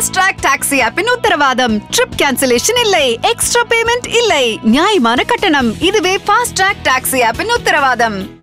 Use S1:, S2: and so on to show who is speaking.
S1: Fast track taxi ஆப்பின் உத்தரவாதம். Trip cancellation இல்லை. எக்ஸ்ட்ரா பேமெண்ட் இல்லை. நியாயமான கட்டணம். இதுவே ஃபாஸ்ட் ட்ராக் டாக்ஸி ஆப்பின் உத்தரவாதம்.